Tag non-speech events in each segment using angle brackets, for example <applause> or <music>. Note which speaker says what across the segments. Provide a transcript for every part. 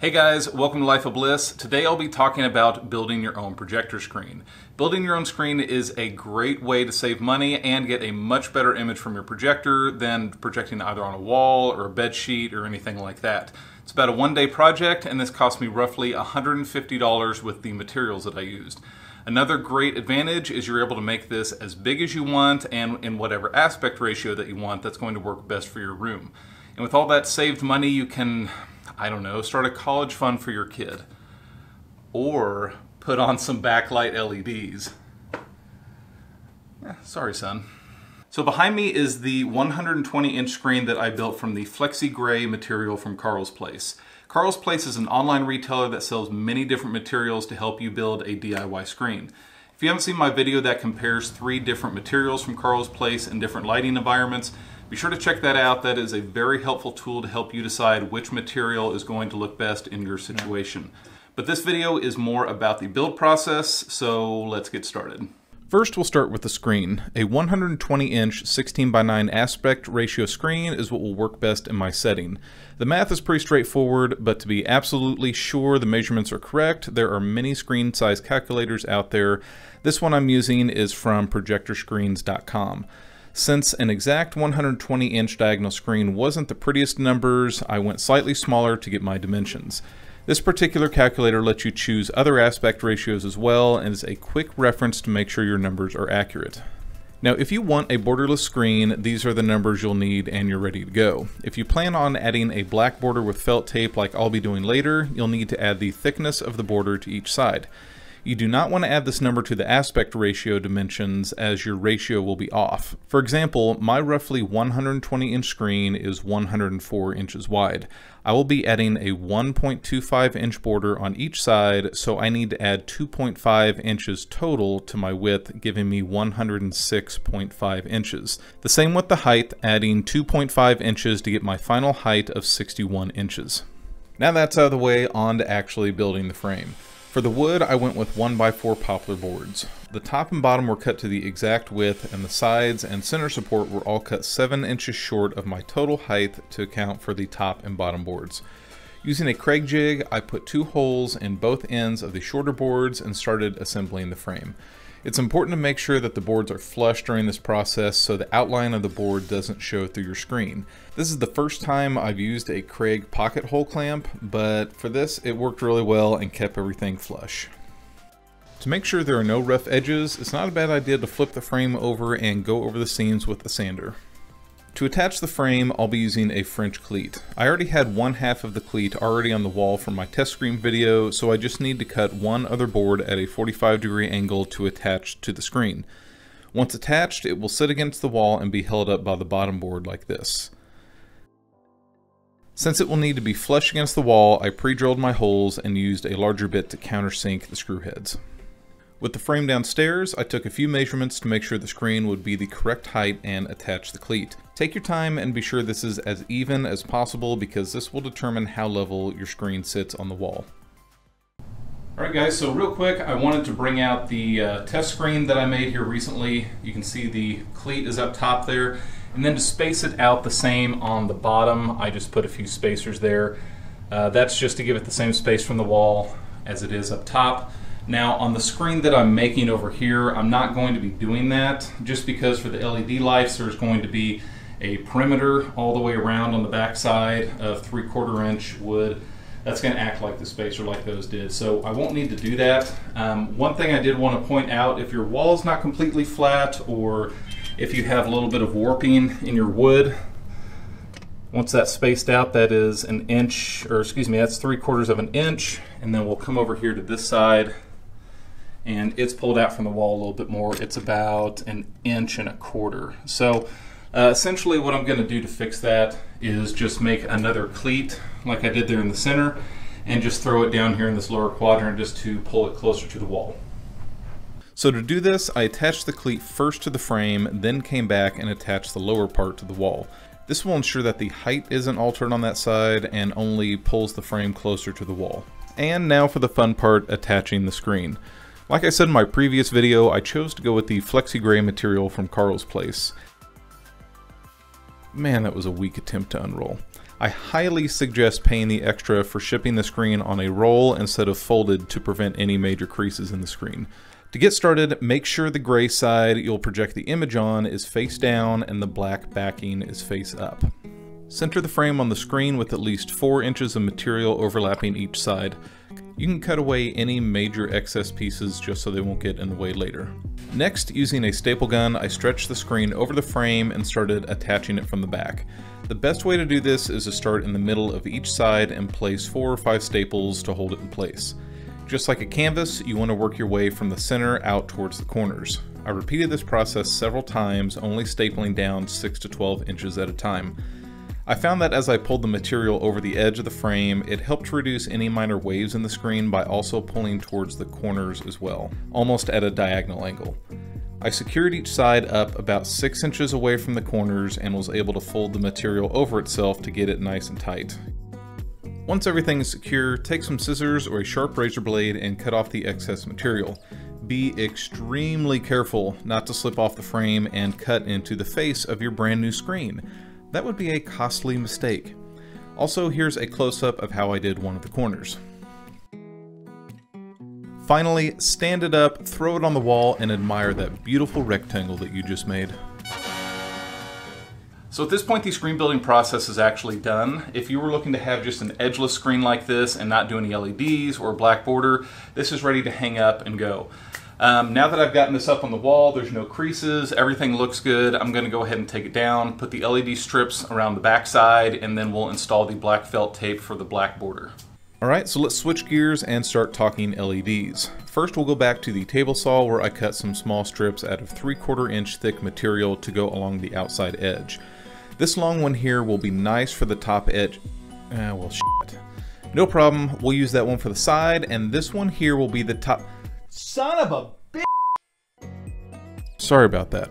Speaker 1: Hey guys, welcome to Life of Bliss. Today I'll be talking about building your own projector screen. Building your own screen is a great way to save money and get a much better image from your projector than projecting either on a wall or a bed sheet or anything like that. It's about a one day project and this cost me roughly $150 with the materials that I used. Another great advantage is you're able to make this as big as you want and in whatever aspect ratio that you want that's going to work best for your room. And with all that saved money, you can, I don't know, start a college fund for your kid. Or put on some backlight LEDs. Sorry, son. So behind me is the 120 inch screen that I built from the FlexiGray material from Carl's Place. Carl's Place is an online retailer that sells many different materials to help you build a DIY screen. If you haven't seen my video that compares three different materials from Carl's Place in different lighting environments, be sure to check that out. That is a very helpful tool to help you decide which material is going to look best in your situation. But this video is more about the build process, so let's get started. First, we'll start with the screen. A 120 inch 16 by 9 aspect ratio screen is what will work best in my setting. The math is pretty straightforward, but to be absolutely sure the measurements are correct, there are many screen size calculators out there. This one I'm using is from projectorscreens.com. Since an exact 120 inch diagonal screen wasn't the prettiest numbers, I went slightly smaller to get my dimensions. This particular calculator lets you choose other aspect ratios as well and is a quick reference to make sure your numbers are accurate. Now if you want a borderless screen, these are the numbers you'll need and you're ready to go. If you plan on adding a black border with felt tape like I'll be doing later, you'll need to add the thickness of the border to each side. You do not want to add this number to the aspect ratio dimensions as your ratio will be off. For example, my roughly 120 inch screen is 104 inches wide. I will be adding a 1.25 inch border on each side, so I need to add 2.5 inches total to my width, giving me 106.5 inches. The same with the height, adding 2.5 inches to get my final height of 61 inches. Now that's out of the way, on to actually building the frame. For the wood, I went with 1x4 poplar boards. The top and bottom were cut to the exact width, and the sides and center support were all cut 7 inches short of my total height to account for the top and bottom boards. Using a Kreg jig, I put two holes in both ends of the shorter boards and started assembling the frame. It's important to make sure that the boards are flush during this process so the outline of the board doesn't show through your screen. This is the first time I've used a Kreg pocket hole clamp, but for this it worked really well and kept everything flush. To make sure there are no rough edges, it's not a bad idea to flip the frame over and go over the seams with a sander. To attach the frame, I'll be using a French cleat. I already had one half of the cleat already on the wall from my test screen video, so I just need to cut one other board at a 45 degree angle to attach to the screen. Once attached, it will sit against the wall and be held up by the bottom board like this. Since it will need to be flush against the wall, I pre-drilled my holes and used a larger bit to countersink the screw heads. With the frame downstairs, I took a few measurements to make sure the screen would be the correct height and attach the cleat. Take your time and be sure this is as even as possible because this will determine how level your screen sits on the wall. Alright guys, so real quick, I wanted to bring out the uh, test screen that I made here recently. You can see the cleat is up top there. And then to space it out the same on the bottom, I just put a few spacers there. Uh, that's just to give it the same space from the wall as it is up top. Now on the screen that I'm making over here, I'm not going to be doing that just because for the LED lights there's going to be a perimeter all the way around on the back side of three quarter inch wood. That's going to act like the spacer like those did. So I won't need to do that. Um, one thing I did want to point out, if your wall is not completely flat or if you have a little bit of warping in your wood, once that's spaced out, that is an inch, or excuse me, that's three quarters of an inch. And then we'll come over here to this side and it's pulled out from the wall a little bit more. It's about an inch and a quarter. So uh, essentially what I'm going to do to fix that is just make another cleat like I did there in the center and just throw it down here in this lower quadrant just to pull it closer to the wall. So to do this, I attached the cleat first to the frame, then came back and attached the lower part to the wall. This will ensure that the height isn't altered on that side and only pulls the frame closer to the wall. And now for the fun part, attaching the screen. Like I said in my previous video, I chose to go with the FlexiGray material from Carl's Place. Man, that was a weak attempt to unroll. I highly suggest paying the extra for shipping the screen on a roll instead of folded to prevent any major creases in the screen. To get started, make sure the gray side you'll project the image on is face down and the black backing is face up. Center the frame on the screen with at least 4 inches of material overlapping each side. You can cut away any major excess pieces just so they won't get in the way later. Next, using a staple gun, I stretched the screen over the frame and started attaching it from the back. The best way to do this is to start in the middle of each side and place four or five staples to hold it in place. Just like a canvas, you want to work your way from the center out towards the corners. I repeated this process several times, only stapling down 6 to 12 inches at a time. I found that as I pulled the material over the edge of the frame, it helped reduce any minor waves in the screen by also pulling towards the corners as well, almost at a diagonal angle. I secured each side up about 6 inches away from the corners and was able to fold the material over itself to get it nice and tight. Once everything is secure, take some scissors or a sharp razor blade and cut off the excess material. Be extremely careful not to slip off the frame and cut into the face of your brand new screen. That would be a costly mistake. Also, here's a close-up of how I did one of the corners. Finally, stand it up, throw it on the wall, and admire that beautiful rectangle that you just made. So at this point, the screen building process is actually done. If you were looking to have just an edgeless screen like this and not do any LEDs or a black border, this is ready to hang up and go. Um, now that I've gotten this up on the wall, there's no creases, everything looks good. I'm gonna go ahead and take it down, put the LED strips around the back side, and then we'll install the black felt tape for the black border. Alright, so let's switch gears and start talking LEDs. First we'll go back to the table saw where I cut some small strips out of 3 quarter inch thick material to go along the outside edge. This long one here will be nice for the top edge. Ah, well shit. No problem, we'll use that one for the side, and this one here will be the top...
Speaker 2: Son of a bitch!
Speaker 1: Sorry about that.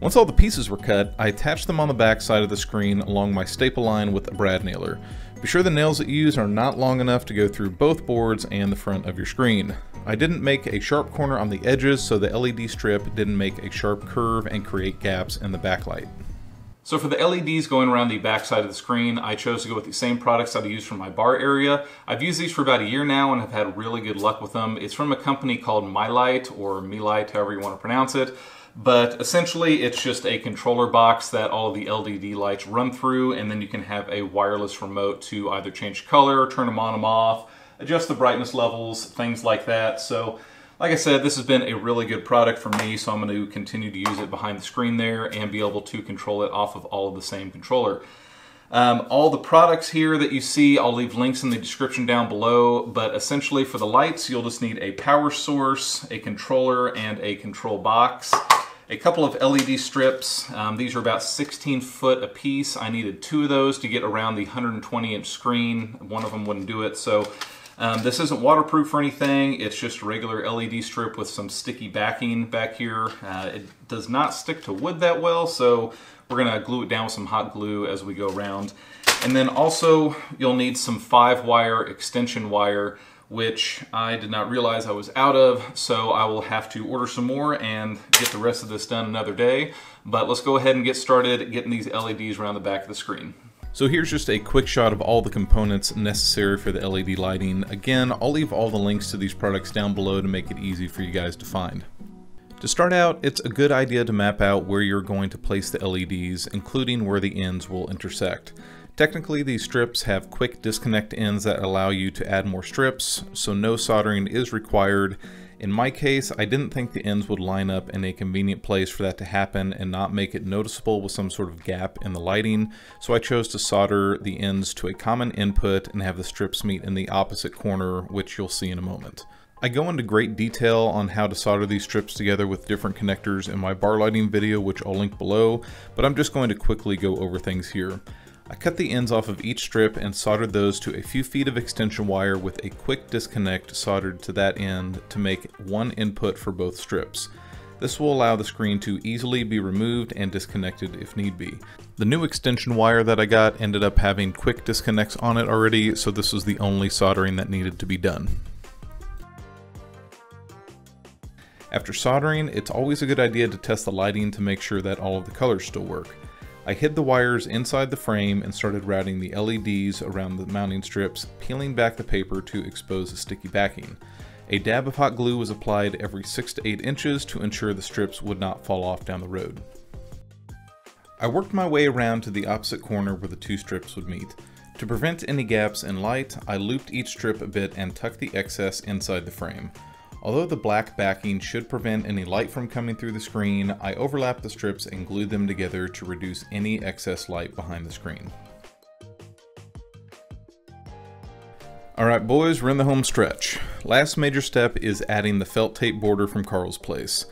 Speaker 1: Once all the pieces were cut, I attached them on the back side of the screen along my staple line with a brad nailer. Be sure the nails that you use are not long enough to go through both boards and the front of your screen. I didn't make a sharp corner on the edges so the LED strip didn't make a sharp curve and create gaps in the backlight. So for the LEDs going around the back side of the screen, I chose to go with the same products that I use for my bar area. I've used these for about a year now and have had really good luck with them. It's from a company called Milight or MeLight, however you want to pronounce it. But essentially it's just a controller box that all the LED lights run through and then you can have a wireless remote to either change color, turn them on, and off, adjust the brightness levels, things like that. So like I said, this has been a really good product for me, so I'm going to continue to use it behind the screen there and be able to control it off of all of the same controller. Um, all the products here that you see, I'll leave links in the description down below, but essentially for the lights, you'll just need a power source, a controller, and a control box. A couple of LED strips. Um, these are about 16 foot a piece. I needed two of those to get around the 120 inch screen. One of them wouldn't do it, so um, this isn't waterproof or anything. It's just a regular LED strip with some sticky backing back here. Uh, it does not stick to wood that well, so we're gonna glue it down with some hot glue as we go around. And then also you'll need some five wire extension wire which I did not realize I was out of, so I will have to order some more and get the rest of this done another day. But let's go ahead and get started getting these LEDs around the back of the screen. So here's just a quick shot of all the components necessary for the LED lighting. Again, I'll leave all the links to these products down below to make it easy for you guys to find. To start out, it's a good idea to map out where you're going to place the LEDs, including where the ends will intersect. Technically, these strips have quick disconnect ends that allow you to add more strips, so no soldering is required. In my case, I didn't think the ends would line up in a convenient place for that to happen and not make it noticeable with some sort of gap in the lighting, so I chose to solder the ends to a common input and have the strips meet in the opposite corner, which you'll see in a moment. I go into great detail on how to solder these strips together with different connectors in my bar lighting video, which I'll link below, but I'm just going to quickly go over things here. I cut the ends off of each strip and soldered those to a few feet of extension wire with a quick disconnect soldered to that end to make one input for both strips. This will allow the screen to easily be removed and disconnected if need be. The new extension wire that I got ended up having quick disconnects on it already, so this was the only soldering that needed to be done. After soldering, it's always a good idea to test the lighting to make sure that all of the colors still work. I hid the wires inside the frame and started routing the LEDs around the mounting strips, peeling back the paper to expose the sticky backing. A dab of hot glue was applied every 6 to 8 inches to ensure the strips would not fall off down the road. I worked my way around to the opposite corner where the two strips would meet. To prevent any gaps in light, I looped each strip a bit and tucked the excess inside the frame. Although the black backing should prevent any light from coming through the screen, I overlapped the strips and glued them together to reduce any excess light behind the screen. Alright boys, we're in the home stretch. Last major step is adding the felt tape border from Carl's Place.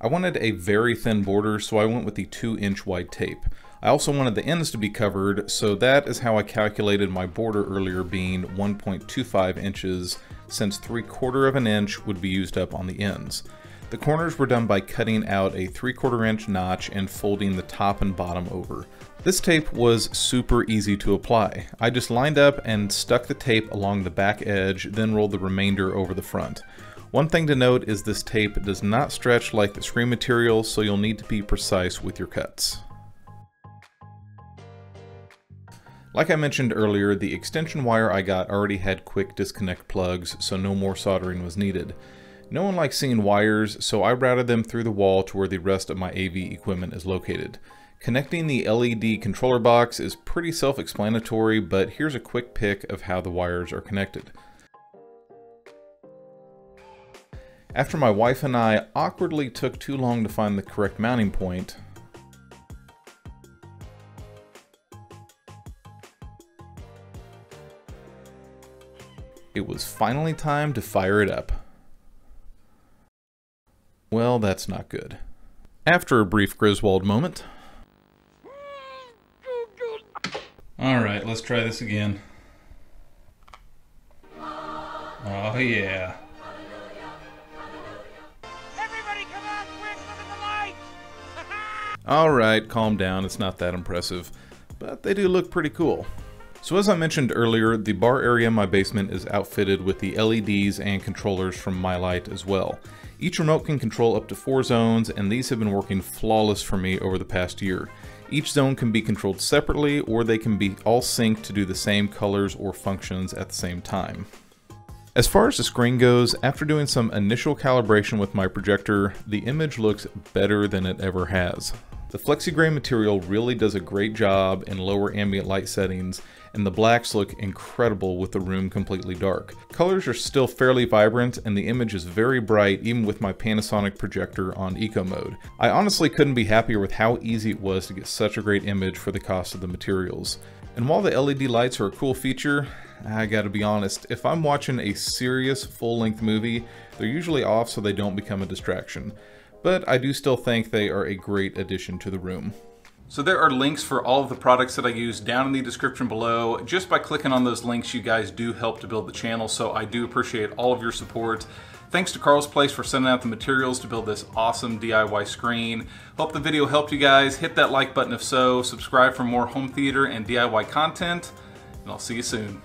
Speaker 1: I wanted a very thin border, so I went with the 2 inch wide tape. I also wanted the ends to be covered, so that is how I calculated my border earlier being 1.25 inches, since 3 quarter of an inch would be used up on the ends. The corners were done by cutting out a 3 quarter inch notch and folding the top and bottom over. This tape was super easy to apply. I just lined up and stuck the tape along the back edge, then rolled the remainder over the front. One thing to note is this tape does not stretch like the screen material, so you'll need to be precise with your cuts. Like I mentioned earlier, the extension wire I got already had quick disconnect plugs, so no more soldering was needed. No one likes seeing wires, so I routed them through the wall to where the rest of my AV equipment is located. Connecting the LED controller box is pretty self-explanatory, but here's a quick pic of how the wires are connected. After my wife and I awkwardly took too long to find the correct mounting point, it was finally time to fire it up. Well, that's not good. After a brief Griswold moment, Alright, let's try this again. Oh yeah.
Speaker 3: Everybody come out quick, look at the lights! <laughs>
Speaker 1: Alright, calm down, it's not that impressive. But they do look pretty cool. So as I mentioned earlier, the bar area in my basement is outfitted with the LEDs and controllers from Milight as well. Each remote can control up to four zones, and these have been working flawless for me over the past year. Each zone can be controlled separately, or they can be all synced to do the same colors or functions at the same time. As far as the screen goes, after doing some initial calibration with my projector, the image looks better than it ever has. The FlexiGray material really does a great job in lower ambient light settings, and the blacks look incredible with the room completely dark. Colors are still fairly vibrant and the image is very bright even with my Panasonic projector on eco mode. I honestly couldn't be happier with how easy it was to get such a great image for the cost of the materials. And while the LED lights are a cool feature, I gotta be honest, if I'm watching a serious full-length movie, they're usually off so they don't become a distraction. But I do still think they are a great addition to the room. So there are links for all of the products that I use down in the description below. Just by clicking on those links, you guys do help to build the channel, so I do appreciate all of your support. Thanks to Carl's Place for sending out the materials to build this awesome DIY screen. Hope the video helped you guys. Hit that like button if so. Subscribe for more home theater and DIY content, and I'll see you soon.